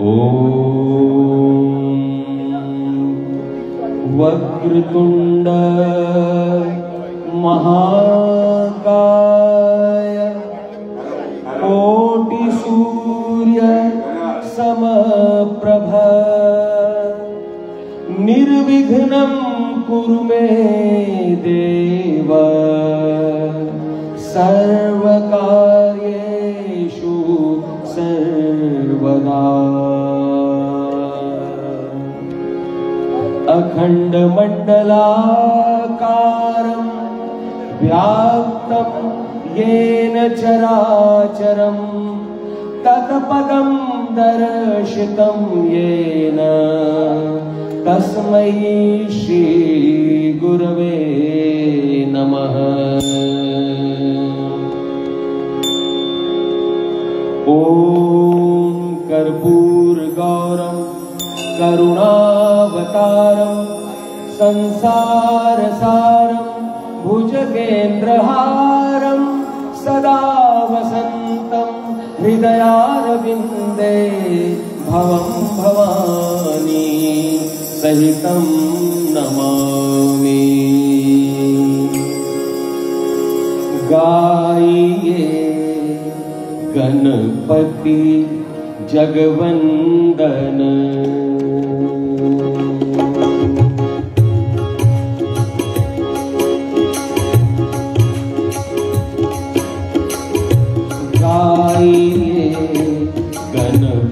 ॐ वक्रतुण्ड महाकाय। कोटिसूर्य समप्रभ। निर्विघ्नं कुरु मे देव। सर्वकार्येषु सर्वदा। अखण्डमण्डलाकारं व्याप्तं येन चराचरं तत्पदं दर्शितं येन तस्मै श्रीगुरवे नमः। ॐ कर्पूरगौरं करुणावतारं संसारसारं भुजगेन्द्रहारं सदा वसन्तं हृदयारविन्दे भवं भवानी सहितं नमामि। गाइए गणपति जगवंदन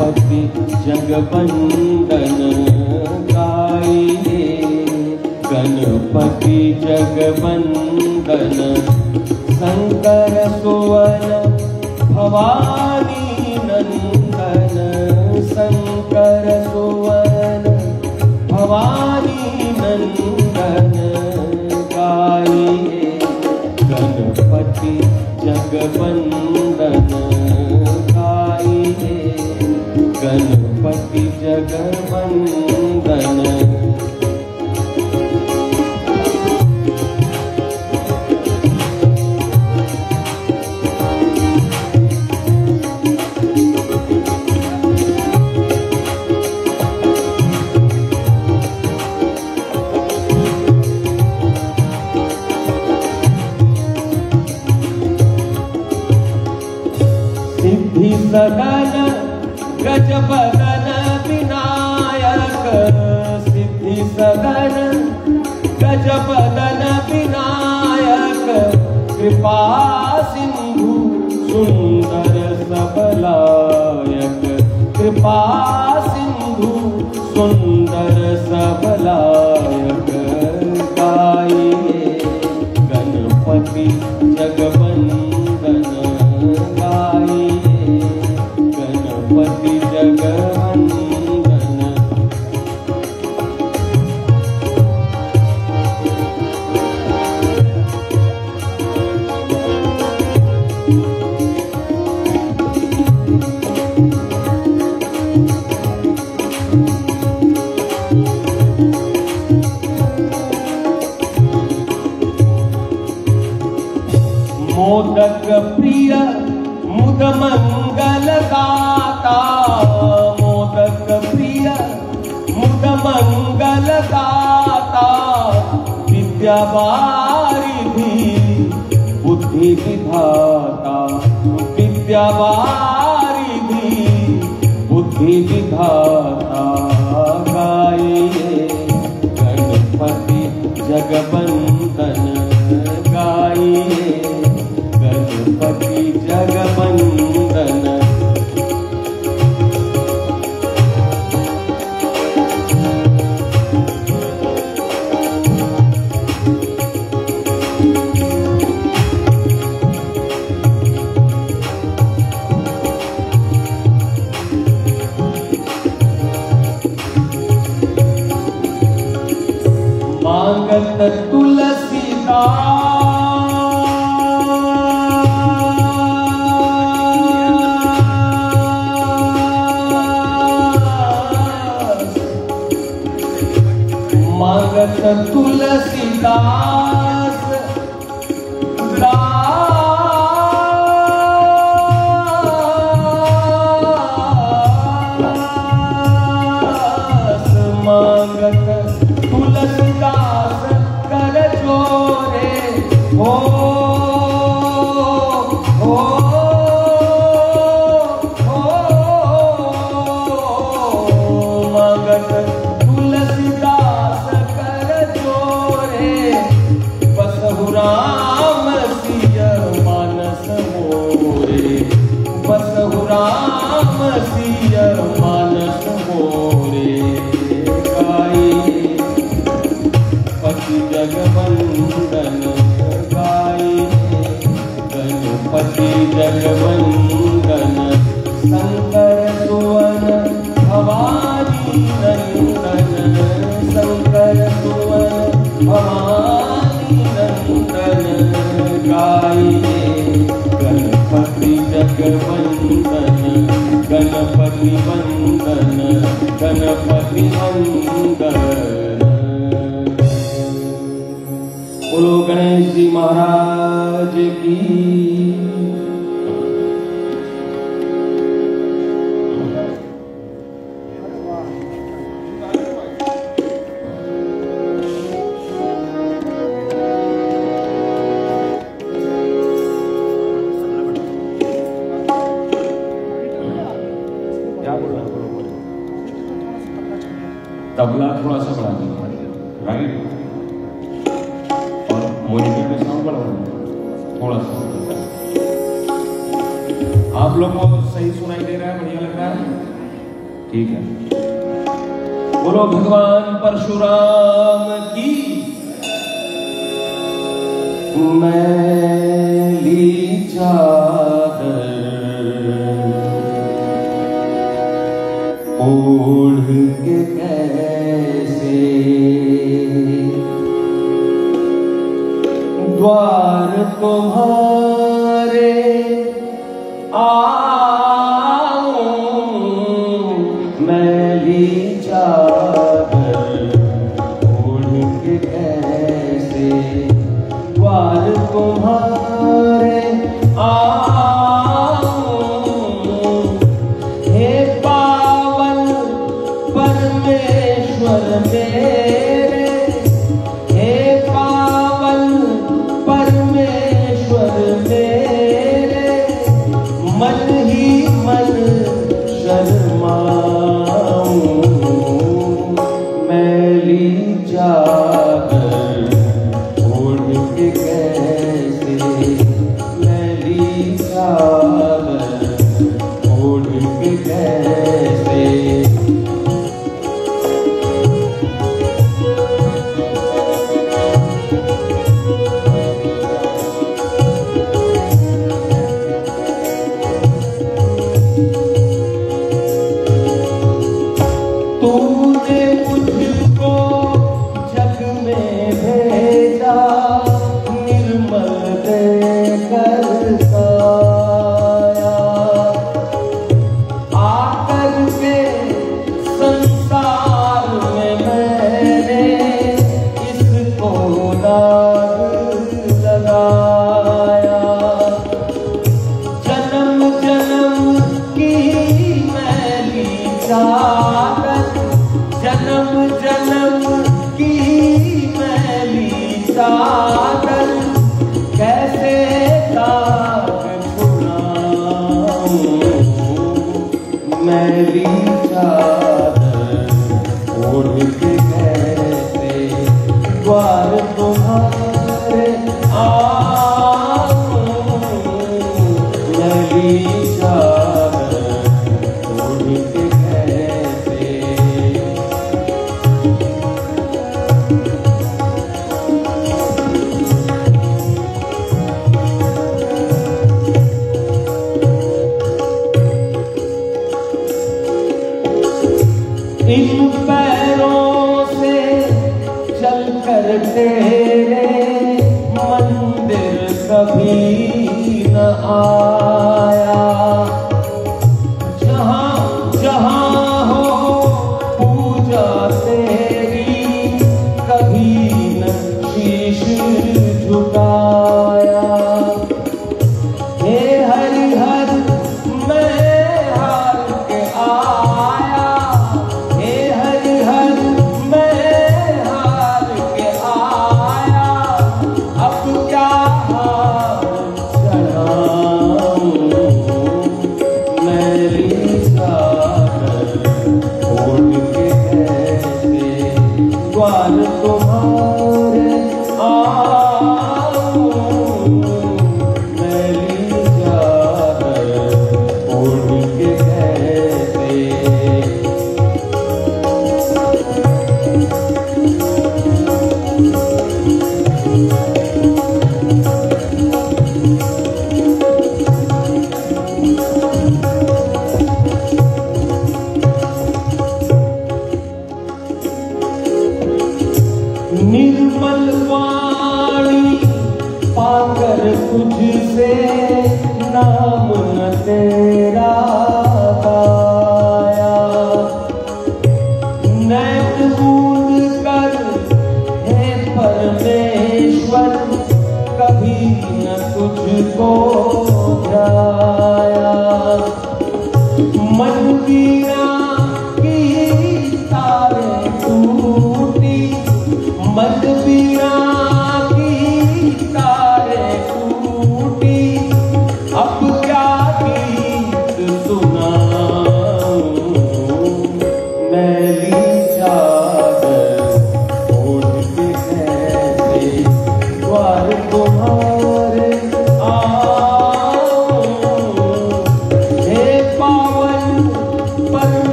पति जगबन्दे गणपति जगबन्दन शङ्कर भवारि नन्दन शङ्कर भवानी ननि गे गणपति जगबन् गणपति कृपा सिंधु सुंदर सबलायक कृपा वारिधि बुद्धि विधाता विद्या बुद्धि विधाता। वंदन गणपति वंदन बोलो गणेश जी महाराज की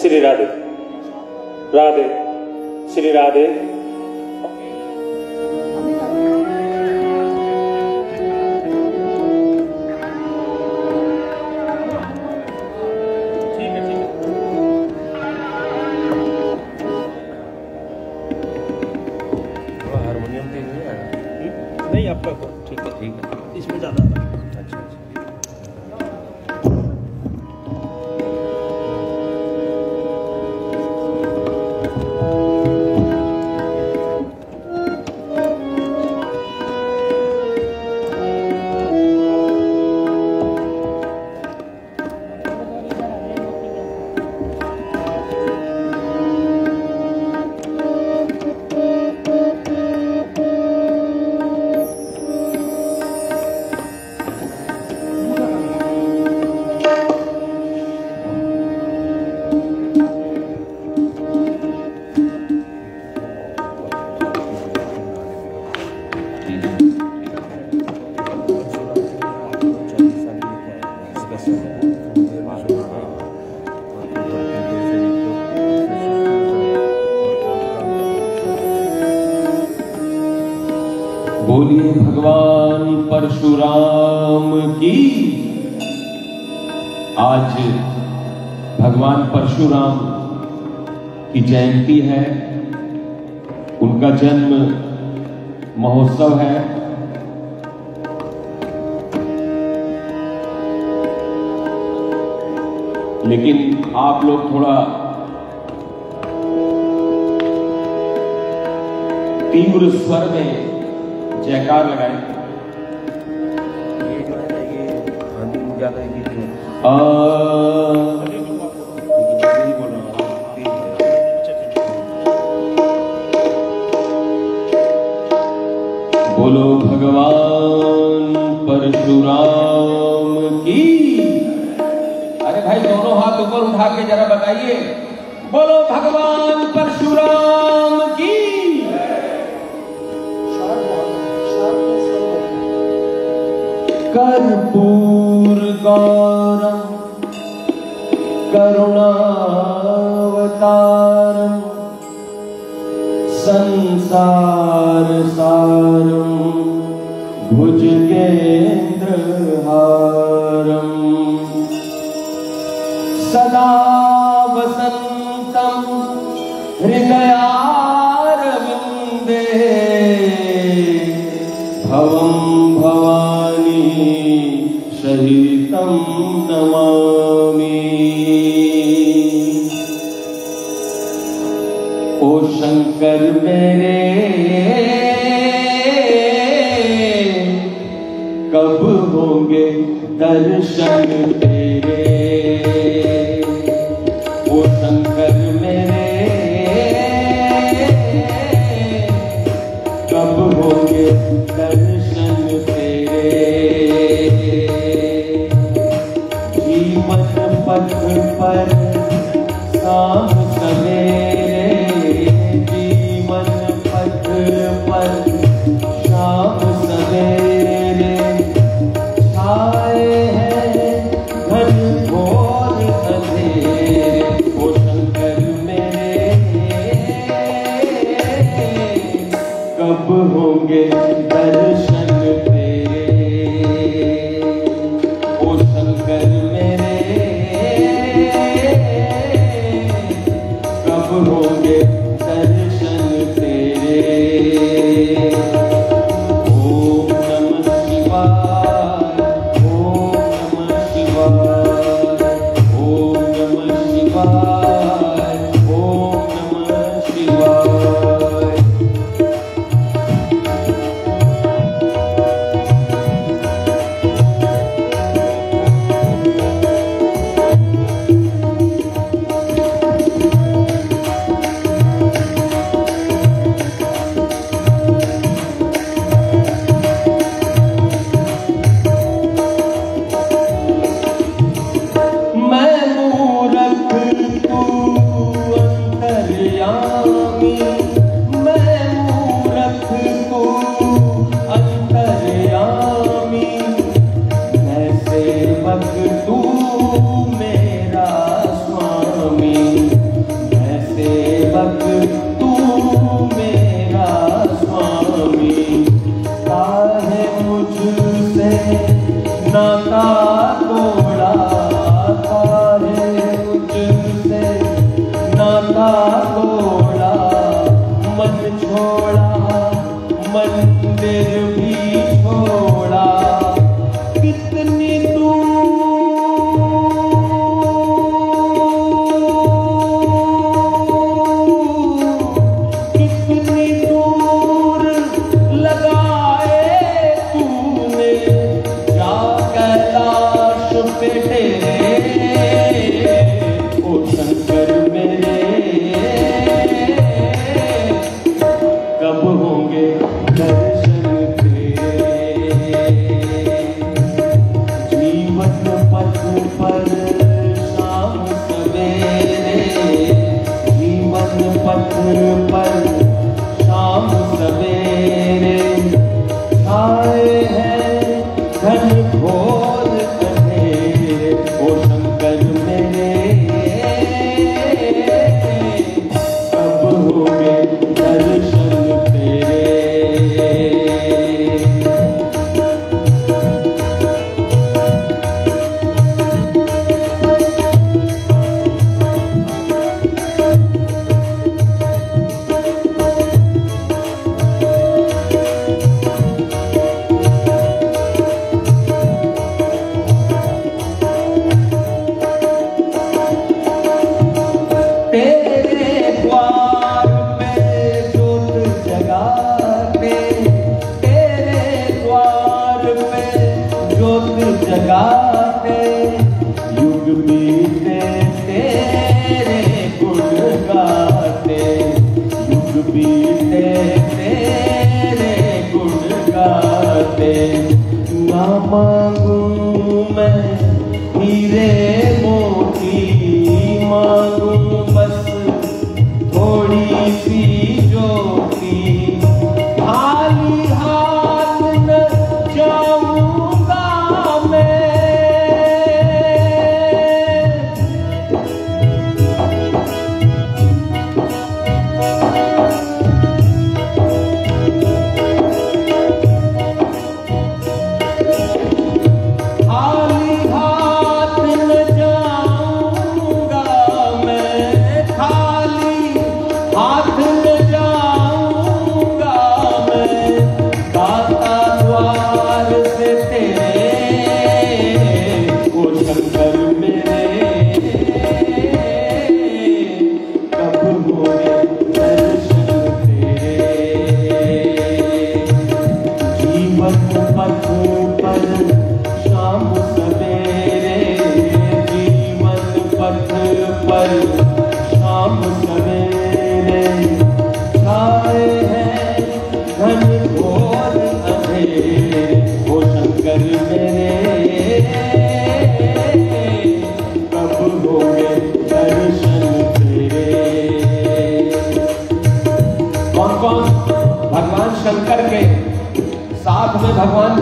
श्री राधे राधे श्री राधे परशुराम की। आज भगवान परशुराम की जयंती है। उनका जन्म महोत्सव है। लेकिन आप लोग थोड़ा तीव्र स्वर में जयकार लगाएँ। बोलो भगवान परशुराम की। अरे भाई, दोनों हाथ ऊपर उठा के जरा बताइए। बोलो भगवान संसारसारम् भुजगेन्द्रहारम् सदा वसन्तं हृदयारविन्दे भवं भवानी शहितं नमा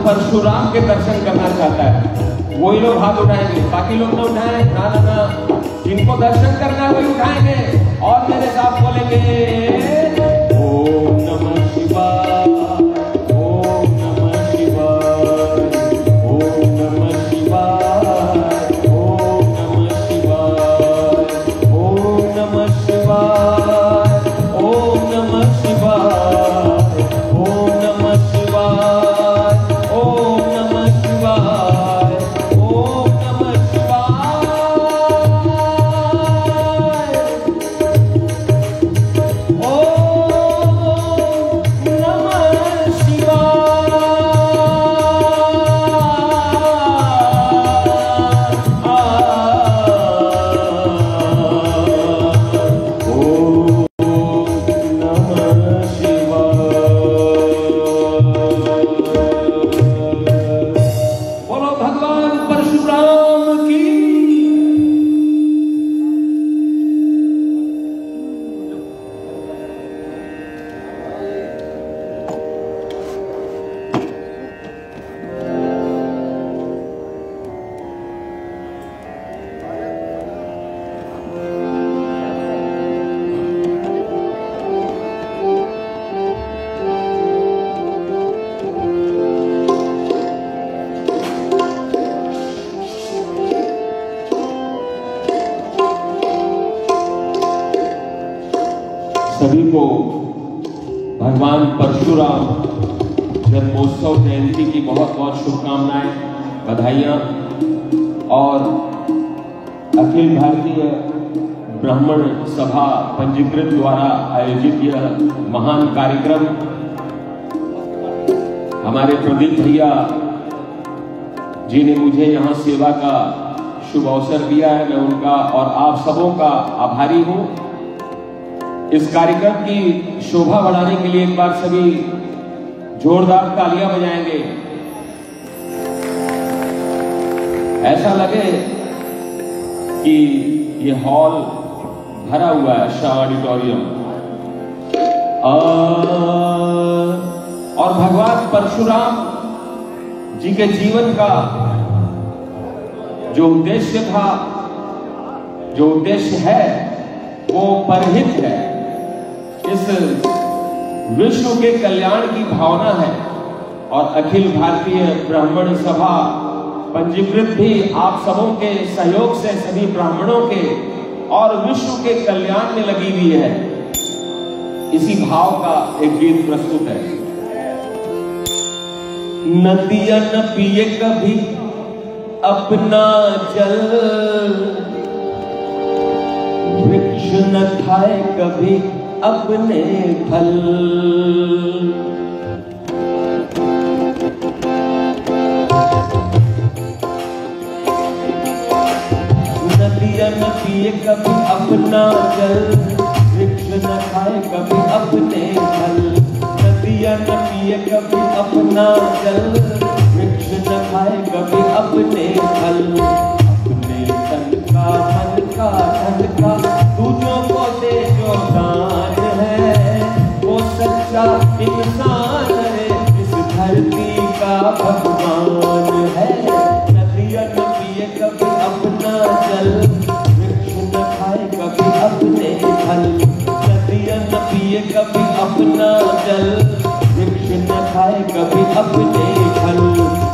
परशुराम के दर्शन करना चाहता है। वही लोग हाथ उठाएँगे। बाकी लोग तो उठाएँ ना ना। जिनको दर्शन करना है, वही उठाएँगे। और मेरे साथ बोलेंगे भगवान परशुराम, जन्मोत्सव जयंती की बहुत बहुत शुभकामनाएँ, बधाइयाँ, और अखिल भारतीय ब्राह्मण सभा पंजीकृत द्वारा आयोजित यह महान कार्यक्रम, हमारे प्रदीप भैया जी ने मुझे यहाँ सेवा का शुभ अवसर दिया है। मैं उनका और आप सबों का आभारी हूँ। इस कार्यक्रम की शोभा बढ़ाने के लिए एक बार सभी जोरदार तालियाँ बजाएँगे। ऐसा लगे कि ये हॉल भरा हुआ है शाह ऑडिटोरियम और भगवान परशुराम जी के जीवन का जो उद्देश्य था, जो उद्देश्य है, वो परहित है। इस विश्व के कल्याण की भावना है और अखिल भारतीय ब्राह्मण सभा पंजीकृत भी आप सबों के सहयोग से, सभी ब्राह्मणों के और विश्व के कल्याण में लगी हुई है। इसी भाव का एक गीत प्रस्तुत है। नदिया न पिए कभी अपना जल, वृक्ष न खाए कभी अपने फल। नदिया न पिए कभी अपना जल वृक्ष न खाए कभी अपने फल। नदिया न पिए कभी अपना जल वृक्ष न खाए कभी अपने फल। अपने तन का मन का का सच्चा इंसान है, इस धरती का भगवान है। नदिया न पिए कभी अपना जल, वृक्ष न खाए कभी अपने फल। नदिया न पिए कभी अपना जल, वृक्ष न खाए कभी अपने फल।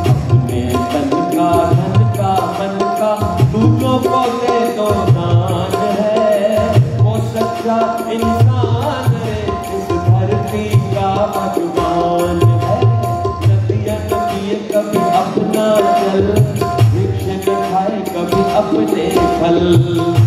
अपने फल।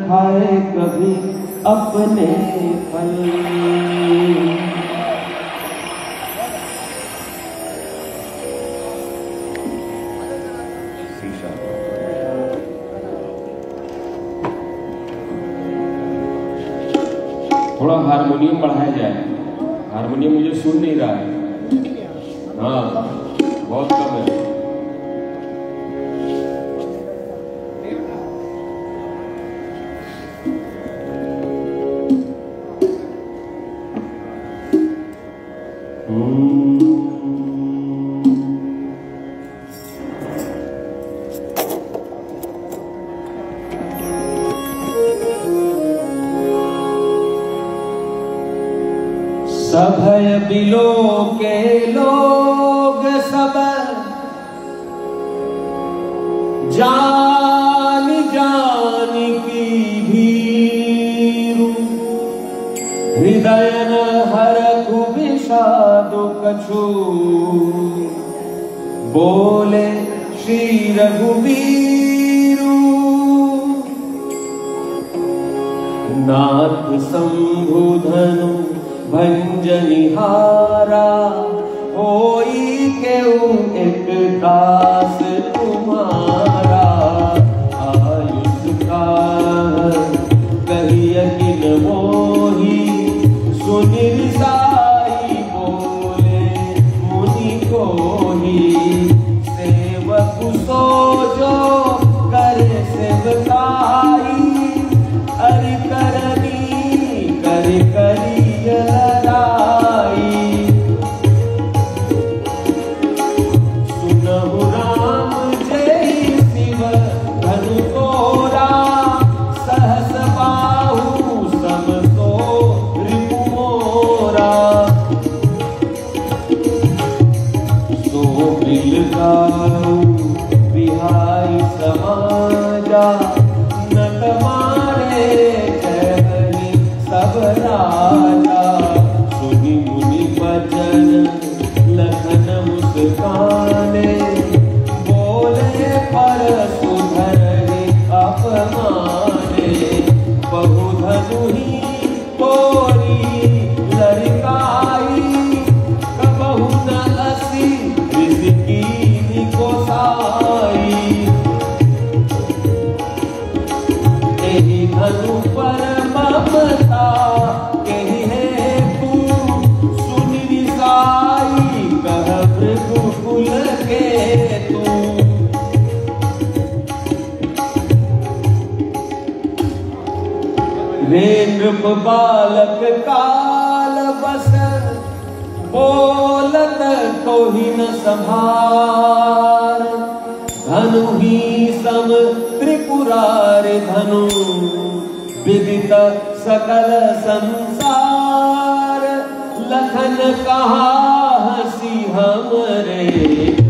खाए कभी अपने फल थोड़ा हारमोनियम बढ़ाया जाए। हारमोनियम मुझे सुन नहीं रहा है। हाँ बहुत कम है। 追い受けを得るか सिर्फ़ बालक काल बस बोलत को ही न संभार। धनु ही सम त्रिपुरार धनु, विदित सकल संसार। लखन कहा हसी हमरे?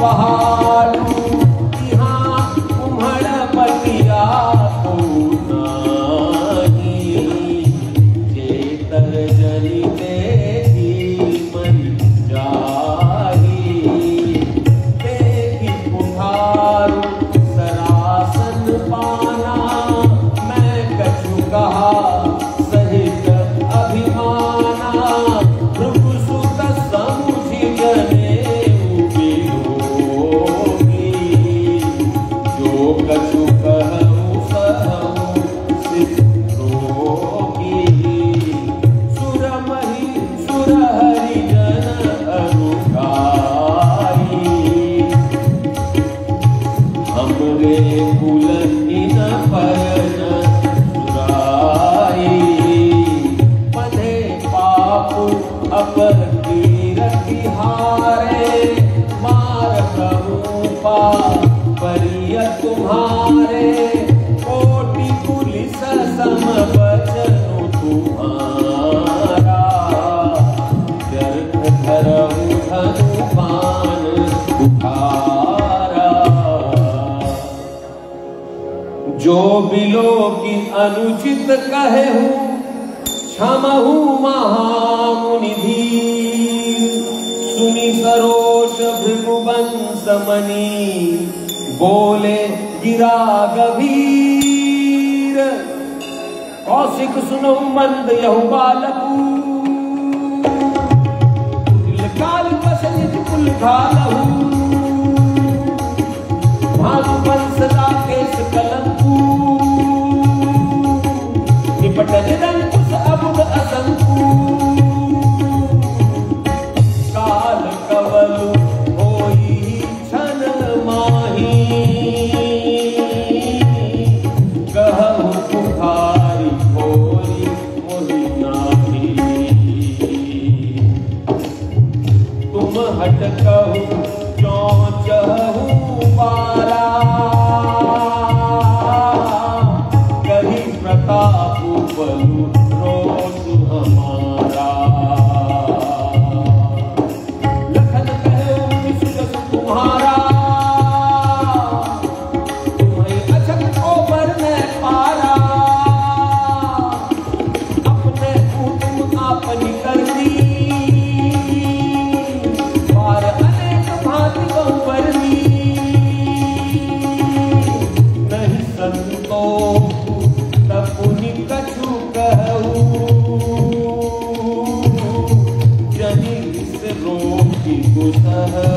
पहाड़ समनी बोले, गिरा गभीर। कौशिक सुनो मंद यहू बालकू। काल कसलित कुल भालहू भानु वंश राकेश कलंकू। निपटन रंकुश अबुद असंकू। Mustafa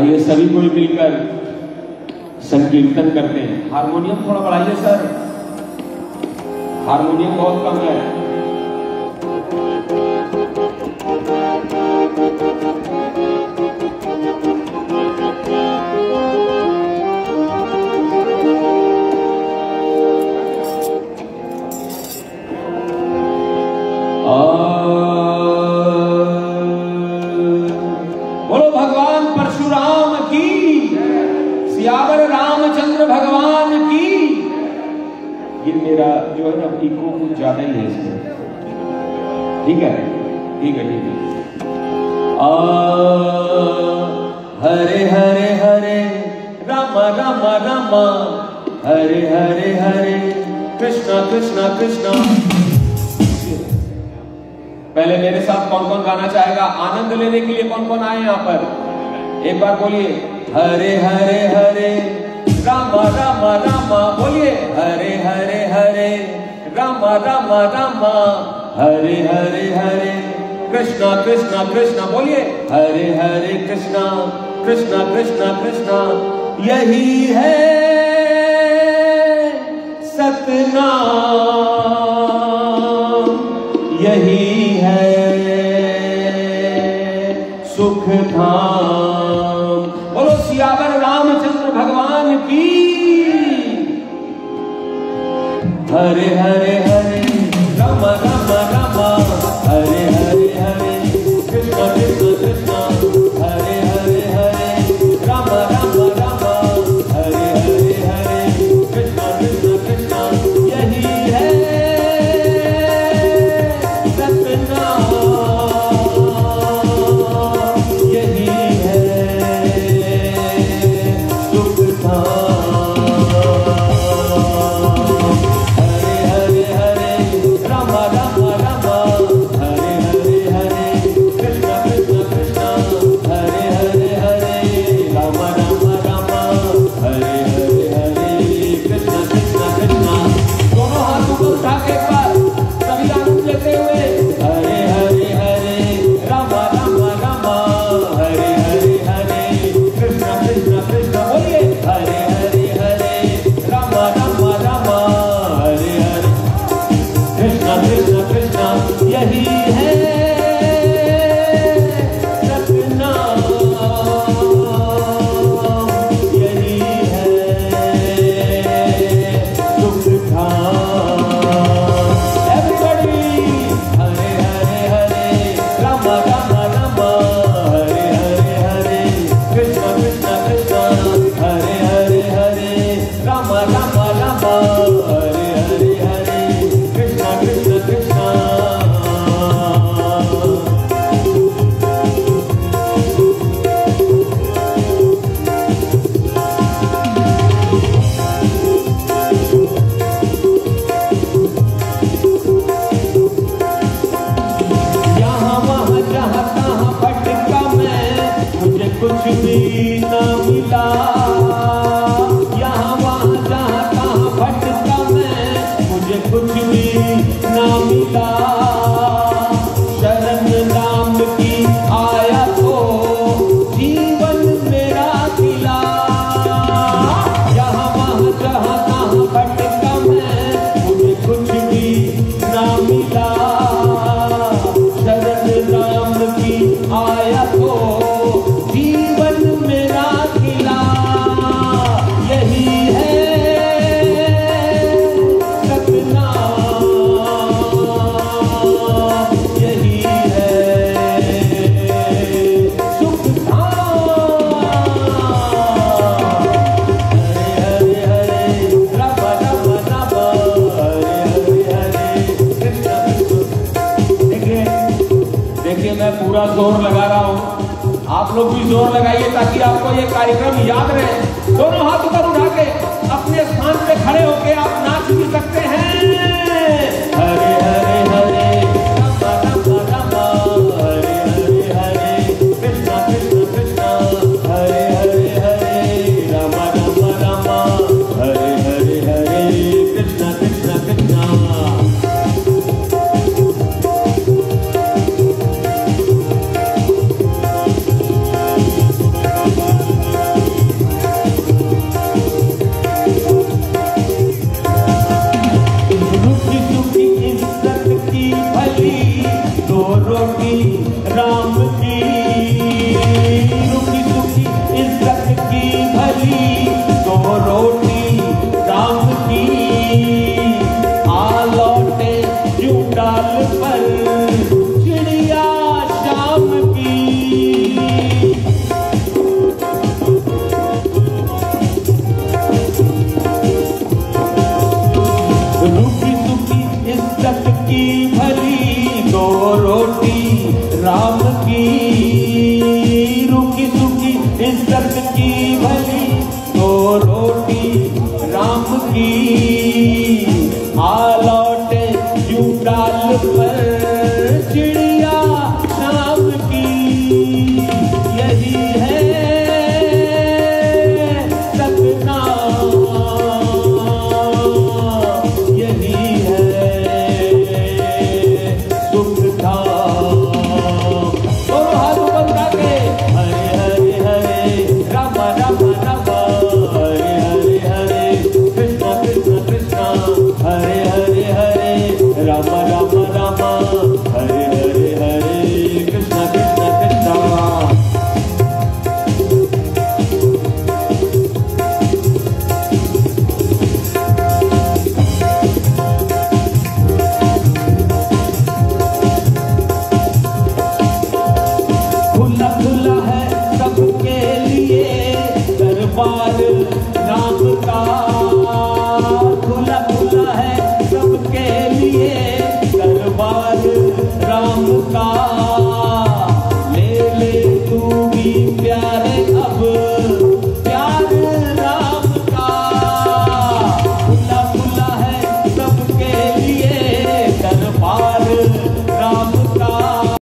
आइए सभी कोई मिलकर संकीर्तन करते हैं। हारमोनियम थोड़ा बढ़ाइए सर। हारमोनियम बहुत कम है। ना इको कुछ ज़्यादा ही है इसमें ठीक है? ठीक है ठीक है। हरे हरे हरे, राम राम राम। हरे हरे हरे, कृष्णा कृष्णा कृष्णा। पहले मेरे साथ कौन कौन गाना चाहेगा? आनंद लेने के लिए कौन कौन आए यहाँ पर? एक बार बोलिए। हरे हरे हरे, राम राम राम। बोलिए। हरे हरे हरे राम राम राम। हरे हरे हरे। कृष्णा कृष्णा कृष्णा, बोलिए। हरे हरे, कृष्णा। कृष्णा कृष्णा कृष्णा। यही है सतनाम। यही है सुख धाम बोलो, सियावर रामचंद्र भगवान की। हरे हरे। ज़ोर लगा रहा हूँ। आप लोग भी ज़ोर लगाइए ताकि आपको ये कार्यक्रम याद रहे। दोनों हाथ ऊपर उठा के अपने स्थान पे खड़े होके आप नाच भी सकते